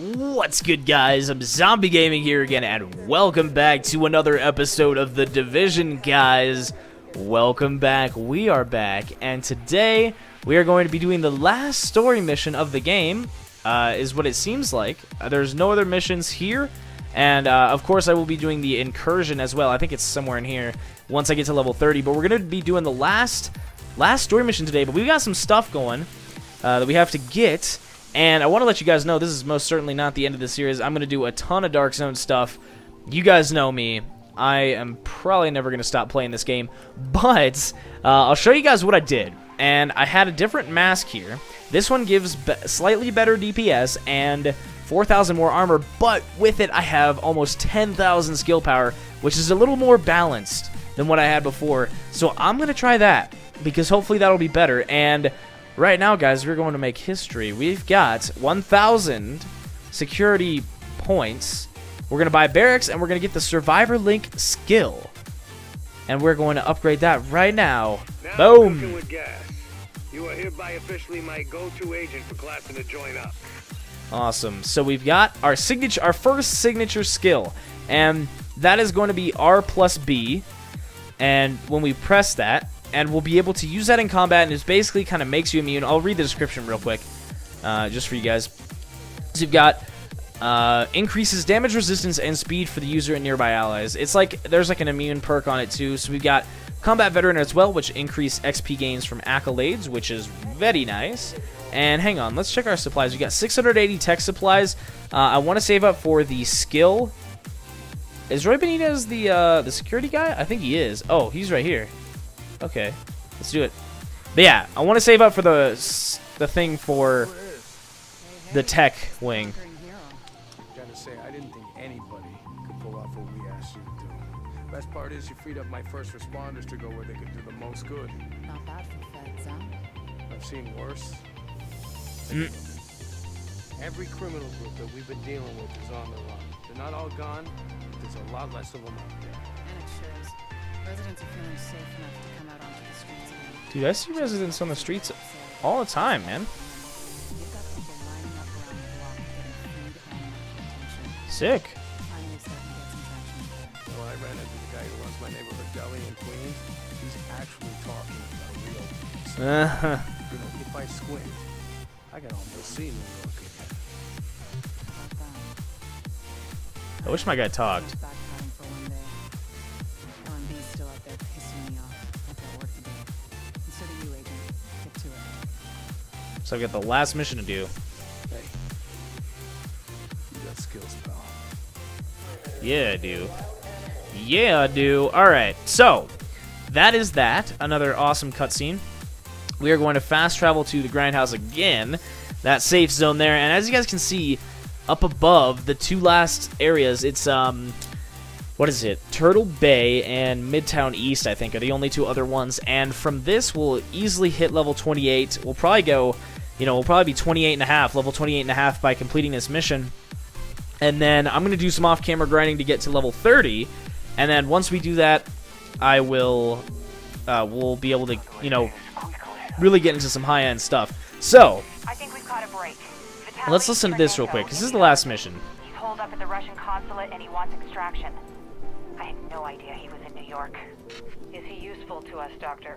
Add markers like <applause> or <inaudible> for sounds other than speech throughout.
What's good, guys? I'm Zombie Gaming here again, and welcome back to another episode of The Division, guys. Welcome back. We are back, and today we are going to be doing the last story mission of the game, uh, is what it seems like. Uh, there's no other missions here, and uh, of course I will be doing the incursion as well. I think it's somewhere in here once I get to level 30, but we're going to be doing the last last story mission today, but we got some stuff going uh, that we have to get. And I want to let you guys know this is most certainly not the end of the series. I'm going to do a ton of Dark Zone stuff. You guys know me. I am probably never going to stop playing this game. But uh, I'll show you guys what I did. And I had a different mask here. This one gives slightly better DPS and 4,000 more armor. But with it, I have almost 10,000 skill power, which is a little more balanced than what I had before. So I'm going to try that because hopefully that'll be better. And right now, guys, we're going to make history. We've got 1,000 security points. We're going to buy barracks, and we're going to get the Survivor Link skill. And we're going to upgrade that right now. Now Boom! You are hereby officially my go-to agent for classing to join up. Awesome. So we've got our signature, our first signature skill, and that is going to be R plus B. And when we press that, and we'll be able to use that in combat, and it basically kind of makes you immune. I'll read the description real quick, uh, just for you guys. So you've got uh, increases damage resistance and speed for the user and nearby allies. It's like there's like an immune perk on it too. So we've got combat veteran as well, which increase XP gains from accolades, which is very nice. And hang on, let's check our supplies. We got 680 tech supplies. Uh, I want to save up for the skill. Is Roy Benitez the uh, the security guy? I think he is. Oh, he's right here. Okay, let's do it. But yeah, I want to save up for the the thing for the tech wing. Gotta say, I didn't think anybody could pull off what we asked you to do. Best part is you freed up my first responders to go where they could do the most good. Not bad for feds, huh? I've seen worse. Mm. Every criminal group that we've been dealing with is on the run. They're not all gone, but there's a lot less of them out there. And it shows. Residents are feeling safe enough Dude, I see residents on the streets all the time, man. You've got people lining up around the block getting food and medical attention. Sick. Finally starting to get some traction there. Well, I ran into the guy who runs my neighborhood deli in Queens. He's actually talking about real peace. Uh, You know, if I squint, I can almost see New York again. How about that? I wish my guy talked. So I've got the last mission to do. Hey, you got skills, pal. Yeah, I do. Yeah, I do. Alright, so that is that. Another awesome cutscene. We are going to fast travel to the Grindhouse again. That safe zone there. And as you guys can see, up above, the two last areas, it's, um, what is it? Turtle Bay and Midtown East, I think, are the only two other ones. And from this, we'll easily hit level 28. We'll probably go, you know, we'll probably be 28 and a half, level 28 and a half by completing this mission. And then I'm going to do some off-camera grinding to get to level 30. And then once we do that, I will, uh, we'll be able to, you know, really get into some high-end stuff. So, I think we've caught a break. let's listen to this real quick, because this is the last mission. He's holed up at the Russian consulate and he wants extraction. I had no idea he was in New York. Is he useful to us, Doctor?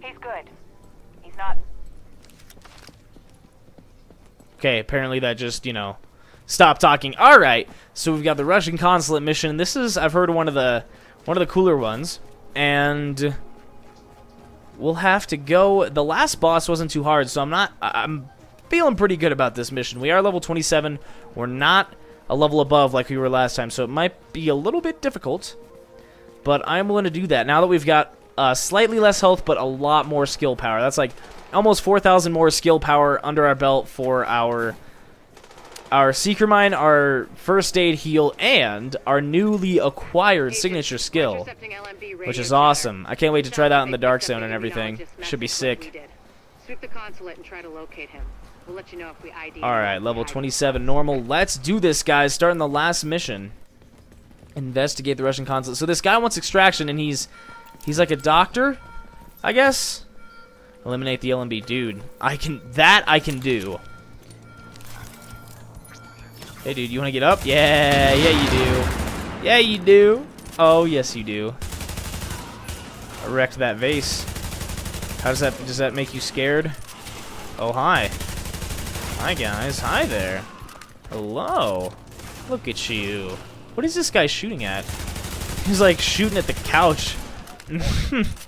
He's good. He's not. Okay, apparently that just, you know, stopped talking. All right, so we've got the Russian consulate mission. This is, I've heard, one of the one of the cooler ones, and we'll have to go. The last boss wasn't too hard, so I'm not. I'm feeling pretty good about this mission. We are level 27. We're not a level above like we were last time, so it might be a little bit difficult. But I'm willing to do that now that we've got uh, slightly less health, but a lot more skill power. That's like almost 4,000 more skill power under our belt for our our Seeker Mine, our First Aid Heal, and our newly acquired signature skill, which is awesome. I can't wait to try that in the Dark Zone and everything. Should be sick. Sweep the consulate and try to locate him. We'll let you know if we ID. him. Alright, level 27 normal. Let's do this, guys. Starting the last mission. Investigate the Russian consulate. So this guy wants extraction, and he's he's like a doctor, I guess. Eliminate the LMB, dude. I can that I can do. Hey, dude, you want to get up? Yeah, yeah, you do. Yeah, you do. Oh, yes, you do. I wrecked that vase. How does that, does that make you scared? Oh, hi. Hi, guys. Hi there. Hello. Look at you. What is this guy shooting at? He's like shooting at the couch. <laughs>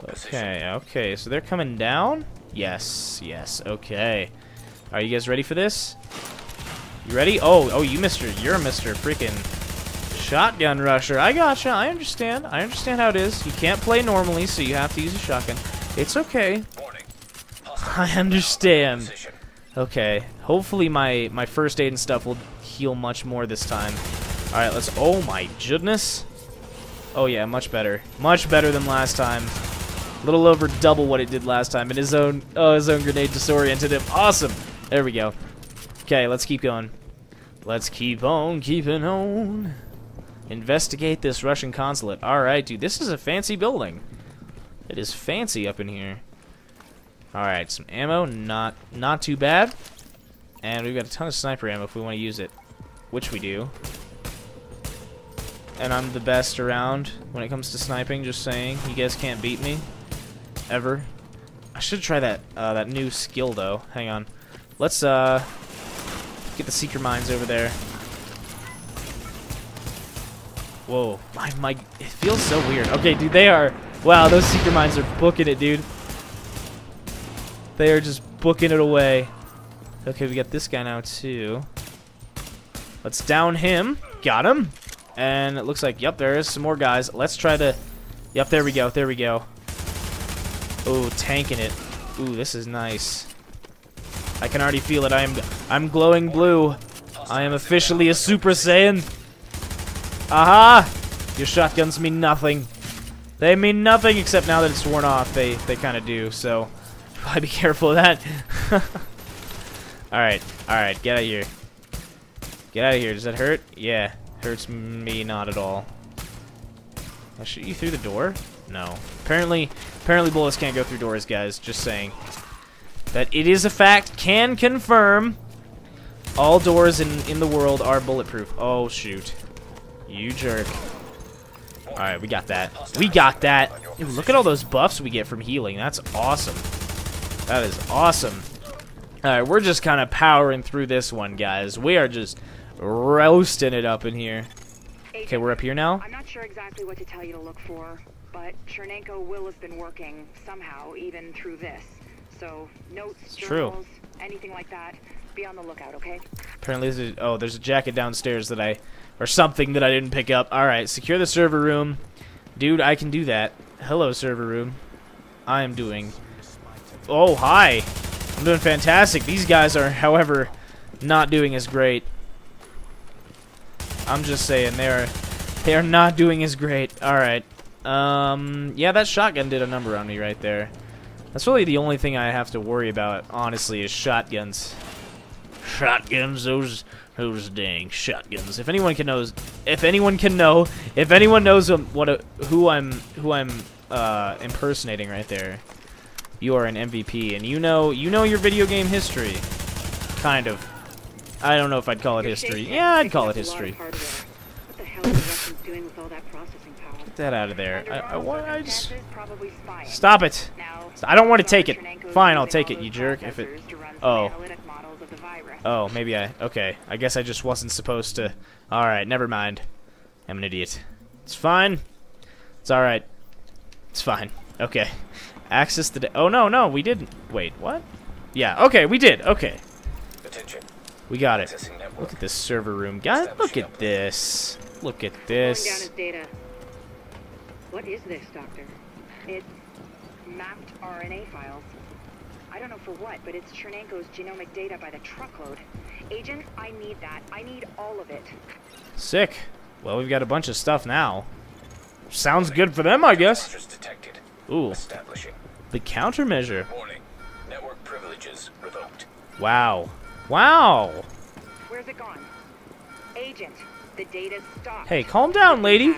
Inbound position. Okay, okay, so they're coming down? Yes, yes, okay. Are you guys ready for this? You ready? Oh, oh, you Mr. You're Mr. Freaking Shotgun Rusher. I gotcha, I understand. I understand how it is. You can't play normally, so you have to use a shotgun. It's okay. <laughs> I understand. Okay, hopefully my, my first aid and stuff will heal much more this time. Alright, let's... Oh my goodness. Oh yeah, much better. Much better than last time. Little over double what it did last time. And his own... Oh, his own grenade disoriented him. Awesome! There we go. Okay, let's keep going. Let's keep on keeping on. Investigate this Russian consulate. Alright, dude, this is a fancy building. It is fancy up in here. Alright, some ammo, not not too bad. And we've got a ton of sniper ammo if we want to use it. Which we do. And I'm the best around when it comes to sniping, just saying. You guys can't beat me. Ever. I should try that uh, that new skill though. Hang on. Let's uh get the Seeker Mines over there. Whoa, my my it feels so weird. Okay, dude, they are wow, those Seeker Mines are booking it, dude. They are just booking it away. Okay, we got this guy now too. Let's down him. Got him. And it looks like, yep, there is some more guys. Let's try to... Yep, there we go. There we go. Ooh, tanking it. Ooh, this is nice. I can already feel it. I am I'm glowing blue. I am officially a Super Saiyan. Aha! Your shotguns mean nothing. They mean nothing except now that it's worn off. They they kind of do. So <laughs> probably be careful of that. <laughs> all right, all right, get out of here. Get out of here. Does that hurt? Yeah, hurts me not at all. I shoot you through the door? No. Apparently, apparently bullets can't go through doors, guys. Just saying. That it is a fact. Can confirm. All doors in in the world are bulletproof. Oh shoot. You jerk. Alright, we got that. We got that. Dude, look at all those buffs we get from healing. That's awesome. That is awesome. Alright, we're just kind of powering through this one, guys. We are just roasting it up in here. Okay, we're up here now. I'm not sure exactly what to tell you to look for, but Chernenko will have been working somehow, even through this. So, notes, true. journals, anything like that, be on the lookout, okay? Apparently, there's a, oh, there's a jacket downstairs that I, or something that I didn't pick up. All right, secure the server room, dude. I can do that. Hello, server room. I am doing. Oh, hi. I'm doing fantastic. These guys are, however, not doing as great. I'm just saying they are, they are not doing as great. All right. Um, yeah, that shotgun did a number on me right there. That's really the only thing I have to worry about, honestly, is shotguns. Shotguns, those those dang shotguns. If anyone can knows, if anyone can know, if anyone knows um, what a, who I'm who I'm uh, impersonating right there, you are an MVP, and you know you know your video game history, kind of. I don't know if I'd call it history. Yeah, I'd call it a lot of history. What the hell are the Russians doing with all that processing power? Get that out of there. I, I, want, I just circumstances, probably spying. stop it. I don't want to take it. Fine, I'll take it, you jerk. If it. processors to run some Oh. analytic models of the virus. Oh, maybe I. Okay, I guess I just wasn't supposed to. Alright, never mind. I'm an idiot. It's fine. It's alright. It's fine. Okay. Access the. Oh, no, no, we didn't. Wait, what? Yeah, okay, we did. Okay. Attention. We got it. Look at this server room. Guys, look at this. Look at Pulling down this. His data. What is this, Doctor? It's mapped RNA files. I don't know for what, but it's Chernenko's genomic data by the truckload. Agent, I need that. I need all of it. Sick. Well, we've got a bunch of stuff now. Sounds good for them, I guess. Monsters detected. Ooh, Establishing. the countermeasure. Warning. Network privileges revoked. Wow. Wow. Where's it gone? Agent, the data stopped. Hey, calm down, lady.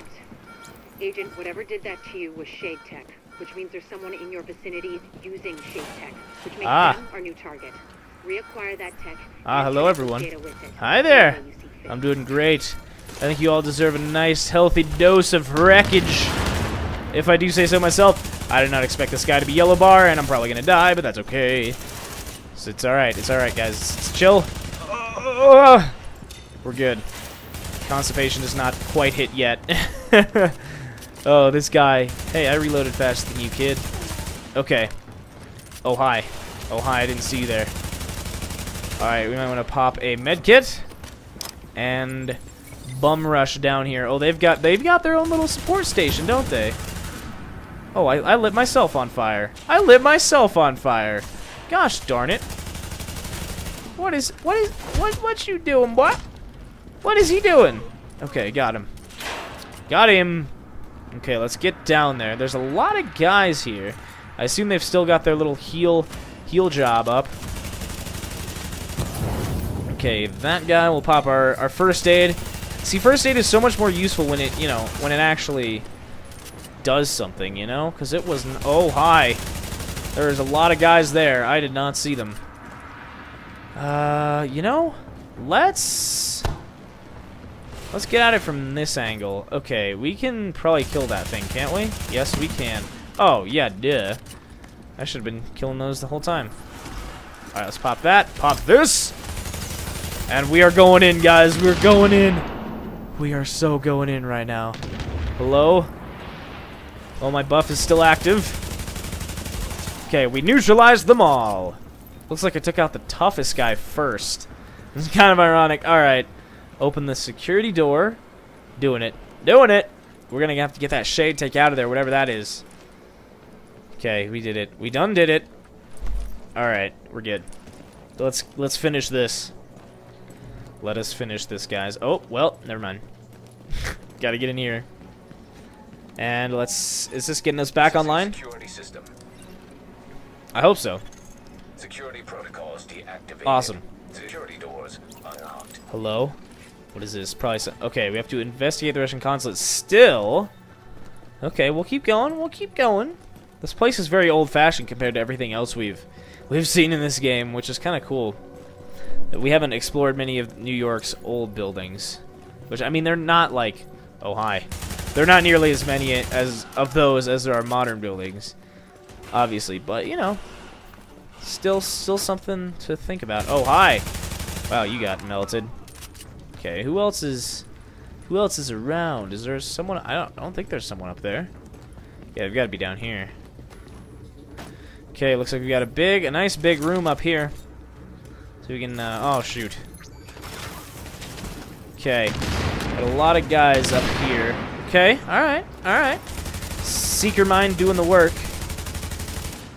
Agent, whatever did that to you was Shade Tech, which means there's someone in your vicinity using Shade Tech, which makes Ah. them our new target. Reacquire that tech. Ah, hello, everyone. data with it. Hi there. Any way you see fit. I'm doing great. I think you all deserve a nice, healthy dose of wreckage. If I do say so myself, I did not expect this guy to be yellow bar, and I'm probably gonna die, but that's okay. So it's alright, it's alright, guys. It's chill. We're good. Constipation is not quite hit yet. <laughs> oh, this guy. Hey, I reloaded faster than you, kid. Okay. Oh, hi. Oh, hi, I didn't see you there. Alright, we might want to pop a med kit and bum rush down here. Oh, they've got they've got their own little support station, don't they? Oh, I, I lit myself on fire. I lit myself on fire. Gosh darn it. What is what is what what you doing, boy? What is he doing? Okay, got him. Got him. Okay, let's get down there. There's a lot of guys here. I assume they've still got their little heal heal job up. Okay, that guy will pop our, our first aid. See, first aid is so much more useful when it, you know, when it actually does something, you know? Because it was... Oh, hi. There's a lot of guys there. I did not see them. Uh, you know, let's... Let's get at it from this angle. Okay, we can probably kill that thing, can't we? Yes, we can. Oh, yeah, duh. I should have been killing those the whole time. Alright, let's pop that. Pop this. And we are going in, guys. We're going in. We are so going in right now. Hello? Oh, my buff is still active. Okay, we neutralized them all. Looks like I took out the toughest guy first. <laughs> Is kind of ironic. Alright. Open the security door. Doing it. Doing it! We're gonna have to get that Shade Tech out of there, whatever that is. Okay, we did it. We done did it. Alright, we're good. Let's let's finish this. Let us finish this, guys. Oh, well, never mind. <laughs> Gotta get in here. And let's... Is this getting us back online? Security system. I hope so. Security protocols deactivated. Awesome. Security doors unlocked. Hello? What is this? Probably some, Okay, we have to investigate the Russian consulate still. Okay, we'll keep going. We'll keep going. This place is very old-fashioned compared to everything else we've we've seen in this game, which is kind of cool. We haven't explored many of New York's old buildings, which I mean they're not like oh hi. They're not nearly as many as of those as there are modern buildings, obviously, but you know, still still something to think about. Oh hi. Wow, you got melted. Okay, who else is who else is around? Is there someone I don't I don't think there's someone up there. Yeah, they've got to be down here. Okay, looks like we got a big a nice big room up here. So we can uh, oh shoot. Okay. Got a lot of guys up here. Okay, alright, alright. Seeker Mine doing the work.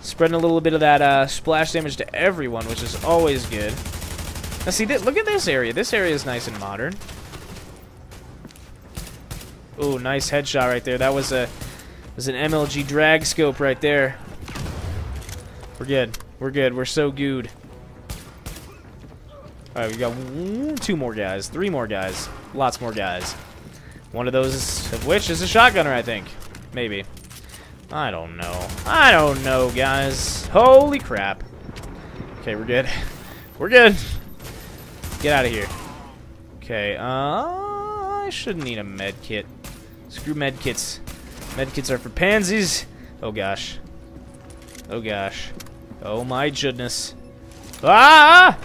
Spreading a little bit of that uh, splash damage to everyone, which is always good. Now see, look at this area. This area is nice and modern. Ooh, nice headshot right there. That was a was an MLG drag scope right there. We're good. We're good. We're so good. Alright, we got two more guys. Three more guys. Lots more guys. One of those of which is a shotgunner, I think. Maybe. I don't know. I don't know, guys. Holy crap. Okay, we're good. <laughs> We're good. Get out of here. Okay, uh, I shouldn't need a med kit. Screw med kits. Med kits are for pansies. Oh gosh. Oh gosh. Oh my goodness. Ah!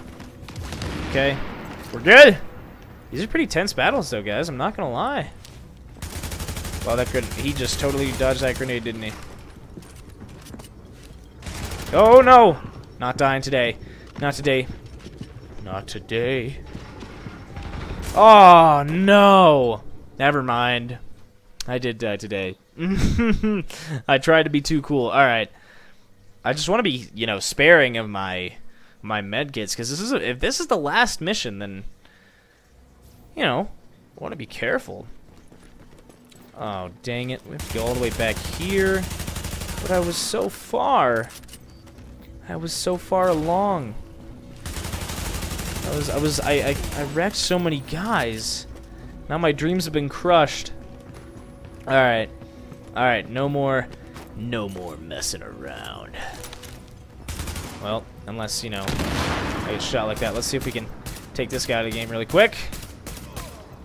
Okay, we're good. These are pretty tense battles, though, guys. I'm not gonna lie. Wow, that grenade, he just totally dodged that grenade, didn't he? Oh no! Not dying today. Not today. Not today. Oh no! Never mind. I did die today. <laughs> I tried to be too cool. All right. I just want to be, you know, sparing of my my med kits because this is a, if this is the last mission, then you know, want to be careful. Oh dang it! We have to go all the way back here. But I was so far. I was so far along. I was I was I I, I wrecked so many guys. Now my dreams have been crushed. All right. All right, no more no more messing around. Well, unless, you know, I get shot like that. Let's see if we can take this guy out of the game really quick.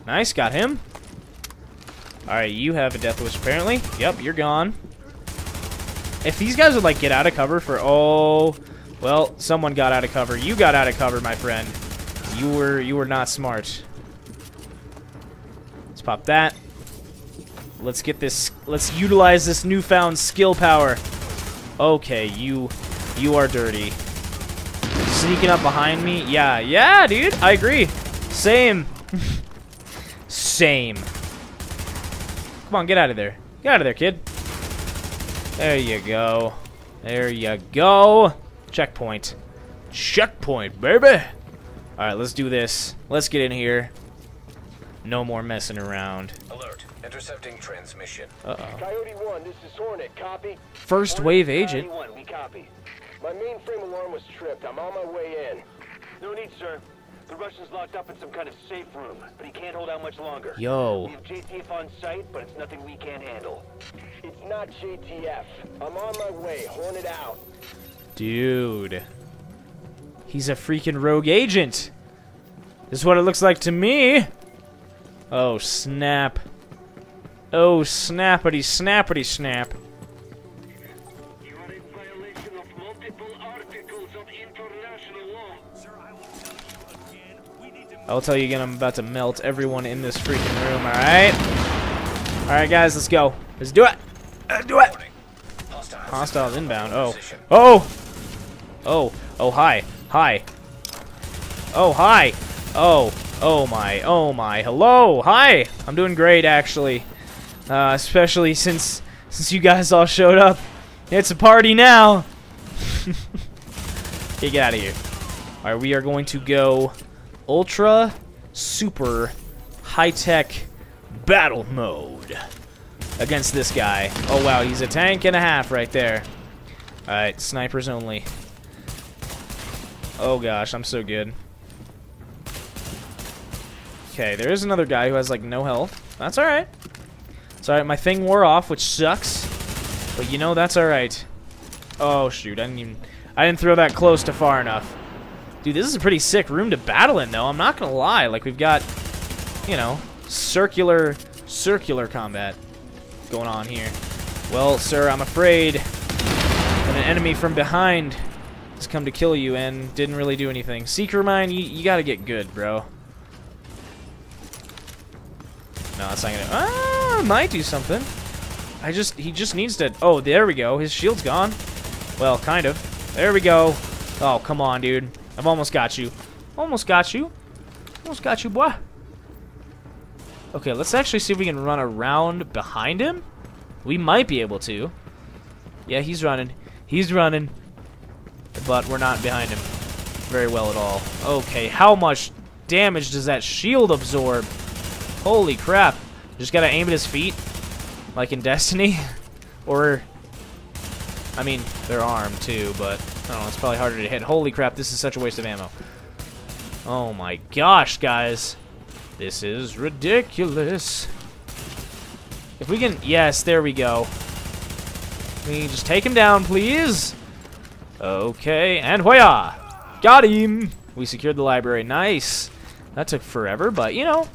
Nice, got him. Alright, you have a death wish apparently. Yep, you're gone. If these guys would like get out of cover for oh well, someone got out of cover. You got out of cover, my friend. You were you were not smart. Let's pop that. Let's get this let's utilize this newfound skill power. Okay, you you are dirty. Sneaking up behind me? Yeah, yeah, dude. I agree. Same. <laughs> Same. Come on, get out of there. Get out of there, kid. There you go. There you go. Checkpoint. Checkpoint, baby. Alright, let's do this. Let's get in here. No more messing around. Alert. Intercepting transmission. Uh-oh. Coyote 1, this is Hornet, copy? First Hornet, wave Coyote agent. 1, we copy. My mainframe alarm was tripped. I'm on my way in. No need, sir. The Russian's locked up in some kind of safe room, but he can't hold out much longer. Yo. We have JTF on site, but it's nothing we can't handle. It's not JTF. I'm on my way. Hornet out. Dude. He's a freaking rogue agent. This is what it looks like to me. Oh, snap. Oh, snappity, snappity, snap. I'll tell you again, I'm about to melt everyone in this freaking room, alright? Alright, guys, let's go. Let's do it. Do it. Hostiles inbound. Oh. Oh! Oh. Oh, hi. Hi. Oh, hi. Oh. Oh, my. Oh, my. Hello. Hi. I'm doing great, actually. Uh, especially since since you guys all showed up. It's a party now. okay, <laughs> get out of here. Alright, we are going to go ultra super high-tech battle mode against this guy. Oh wow, he's a tank and a half right there. Alright, snipers only. Oh gosh, I'm so good. Okay, there is another guy who has like no health. That's alright. It's alright, my thing wore off, which sucks. But you know, that's alright. Oh shoot, I didn't even I didn't throw that close to far enough. Dude, this is a pretty sick room to battle in though, I'm not gonna lie. Like we've got, you know, circular circular combat going on here. Well, sir, I'm afraid that an enemy from behind has come to kill you and didn't really do anything. Seeker Mine, you, you gotta get good, bro. No, that's not gonna... Ah, might do something. I just... He just needs to... Oh, there we go. His shield's gone. Well, kind of. There we go. Oh, come on, dude. I've almost got you. Almost got you. Almost got you, boy. Okay, let's actually see if we can run around behind him. We might be able to. Yeah, he's running. He's running. But we're not behind him very well at all. Okay, how much damage does that shield absorb? Holy crap. Just gotta aim at his feet. Like in Destiny. <laughs> or... I mean, they're armed too, but... I don't know, it's probably harder to hit. Holy crap, this is such a waste of ammo. Oh my gosh, guys. This is ridiculous. If we can... Yes, there we go. We just take him down, please? Okay, and hoya! Got him! We secured the library. Nice. That took forever, but, you know,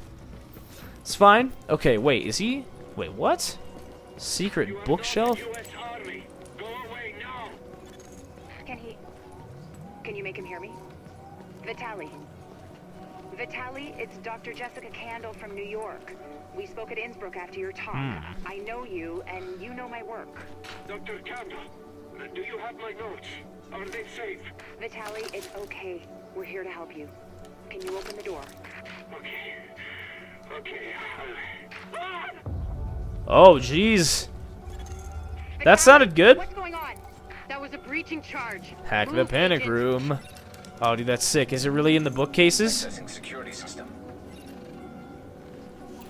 it's fine. Okay, wait, is he... Wait, what? Secret bookshelf? Go away now. Can he... Can you make him hear me? Vitali. Vitali, it's Dr. Jessica Kandel from New York. We spoke at Innsbruck after your talk. I know you, and you know my work. Dr. Campbell, uh, do you have my notes? Are they safe? Vitali, it's okay. We're here to help you. Can you open the door? Okay. Okay. I'll... Ah! Oh, jeez. That sounded good. What's going on? That was a breaching charge. Hack the panic agent. room. Oh, dude, that's sick. Is it really in the bookcases? Accessing security system.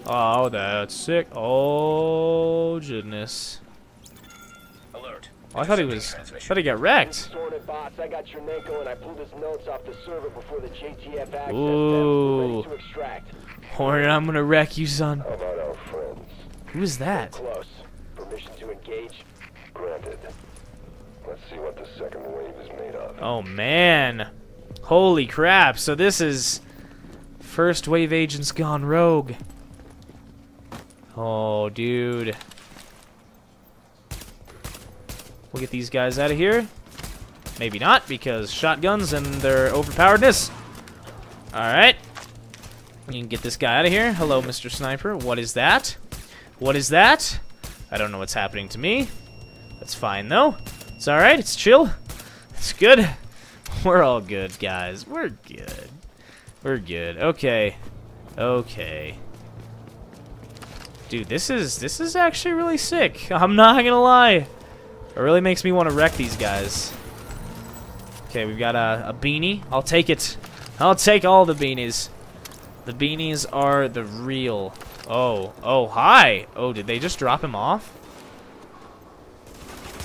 Oh, that's sick. Oh, goodness. I thought he was. I thought he got wrecked. Sorted, boss. I got Chernenko and I pulled his notes off the server before the JTF accessed Ooh. them. Ready to extract. Hornet, I'm gonna wreck you, son. How about our friends? Who is that? Close. Permission to engage? Granted. Let's see what the second wave is made of. Oh, man. Holy crap! So this is first wave agents gone rogue. Oh, dude. We'll get these guys out of here. Maybe not, because shotguns and their overpoweredness. Alright. You can get this guy out of here. Hello, Mr. Sniper. What is that? What is that? I don't know what's happening to me. That's fine, though. It's alright. It's chill. It's good. <laughs> We're all good, guys. We're good. We're good. Okay. Okay. Dude, this is this is actually really sick. I'm not gonna lie. It really makes me want to wreck these guys. Okay, we've got a, a beanie. I'll take it. I'll take all the beanies. The beanies are the real. Oh, oh, hi. Oh, did they just drop him off?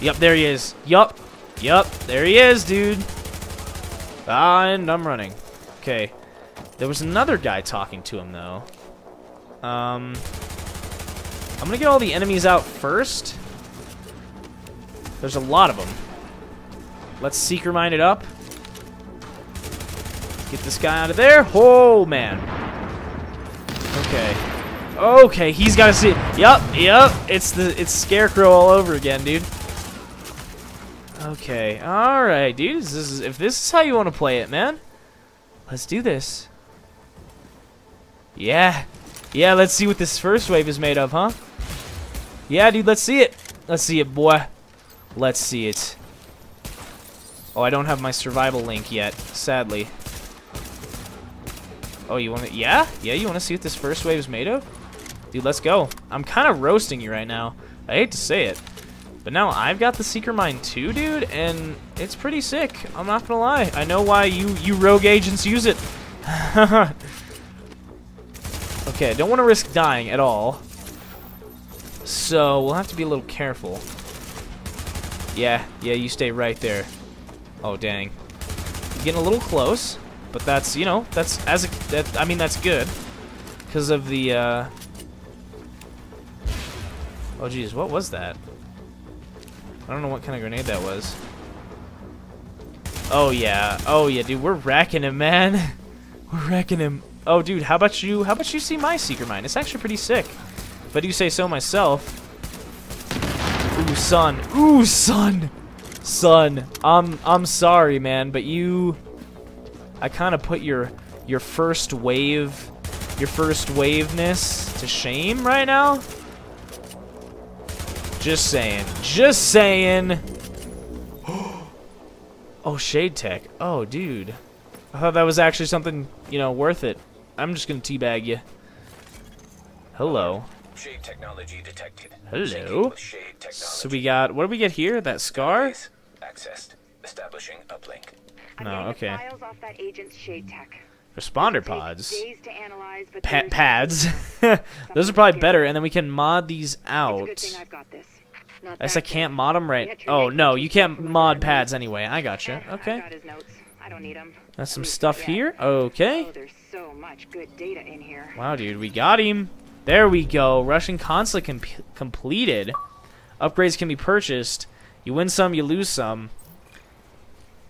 Yep, there he is. Yup. Yup, there he is, dude. Ah, and I'm running. Okay. There was another guy talking to him, though. Um, I'm gonna get all the enemies out first. There's a lot of them. Let's seeker mine it up. Get this guy out of there. Oh, man. Okay. Okay, he's got to see. Yup, yup. It's the it's Scarecrow all over again, dude. Okay, all right, dude. This is, if this is how you want to play it, man, let's do this. Yeah, yeah. Let's see what this first wave is made of, huh? Yeah, dude. Let's see it. Let's see it, boy. Let's see it. Oh, I don't have my survival link yet, sadly. Oh, you want to? Yeah, yeah. You want to see what this first wave is made of? Dude, let's go. I'm kind of roasting you right now. I hate to say it. But now I've got the Seeker Mine too, dude, and it's pretty sick. I'm not gonna lie. I know why you, you rogue agents use it. <laughs> okay, I don't want to risk dying at all. So, we'll have to be a little careful. Yeah, yeah, you stay right there. Oh, dang. You're getting a little close, but that's, you know, that's, as a, that, I mean, that's good. Because of the, uh... Oh, geez, what was that? I don't know what kind of grenade that was. Oh, yeah. Oh, yeah, dude, we're wrecking him, man. <laughs> we're wrecking him. Oh, dude, how about you, how about you see my Seeker Mine? It's actually pretty sick. If I do say so myself. Ooh, son. Ooh, son. Son. I'm, I'm sorry, man, but you... I kind of put your, your first wave, your first waveness to shame right now. Just saying. Just saying. <gasps> oh, Shade Tech. Oh, dude. I thought that was actually something, you know, worth it. I'm just gonna teabag you. Hello. Shade technology detected. Hello. Shade technology. So we got, what do we get here? That scar? Accessed. Establishing uplink. I'm No, okay. files off that agent's shade tech. Responder pods. to analyze, Pa pads. <laughs> Those are probably better, and then we can mod these It's a out. good thing I've got this. Not I guess I can't mod them right. Oh, no, you can't mod pads anyway. I gotcha. I've Okay. got his notes. I don't need them. That's some stuff here. Okay. Oh, there's so much good data in here. Wow, dude, we got him. There we go. Russian consulate com completed. Upgrades can be purchased. You win some, you lose some.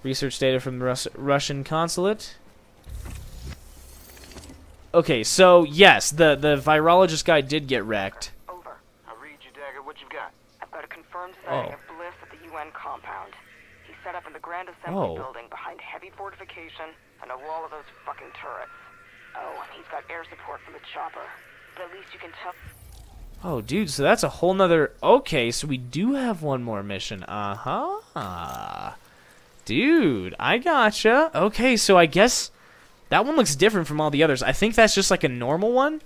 Research data from the Rus Russian consulate. Okay, so yes, the the virologist guy did get wrecked. Over. I read you, Dagger. What you got? I've got a confirmed sighting Oh. of Bliss at the UN compound. He's set up in the Grand Assembly Oh. building behind heavy fortification and a wall of those fucking turrets. Oh, and he's got air support from the chopper. At least you can tell. Oh, dude, so that's a whole nother. Okay, so we do have one more mission. Uh huh. Dude, I gotcha. Okay, so I guess that one looks different from all the others. I think that's just like a normal one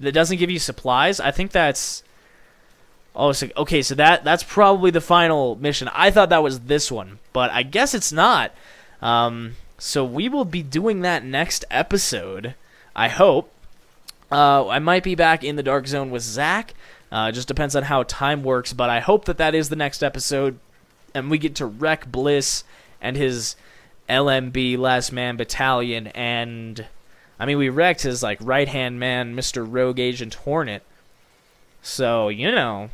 that doesn't give you supplies. I think that's. Oh, so, okay, so that that's probably the final mission. I thought that was this one, but I guess it's not. Um, so we will be doing that next episode. I hope. Uh, I might be back in the Dark Zone with Zach. Uh, it just depends on how time works, but I hope that that is the next episode, and we get to wreck Bliss and his LMB Last Man Battalion, and I mean we wrecked his like right hand man, Mister Rogue Agent Hornet. So you know,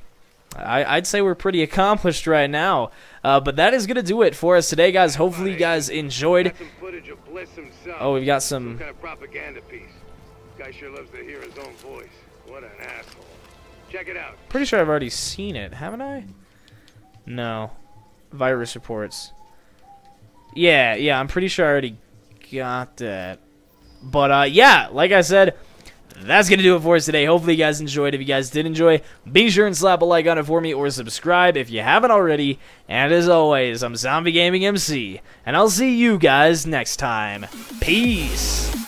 I, I'd say we're pretty accomplished right now. Uh, but that is going to do it for us today, guys. Hopefully, you guys enjoyed. Got some footage of Bliss himself. Oh, we've got Some Guy sure loves to hear his own voice. What an asshole. Check it out. Pretty sure I've already seen it, haven't I? No. Virus reports. Yeah, yeah, I'm pretty sure I already got that. But, uh, yeah, like I said, that's going to do it for us today. Hopefully, you guys enjoyed. If you guys did enjoy, be sure and slap a like on it for me or subscribe if you haven't already. And as always, I'm Zombie Gaming MC, and I'll see you guys next time. Peace.